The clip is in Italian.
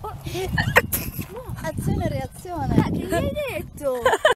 Oh. Azione e reazione. Che gli hai detto?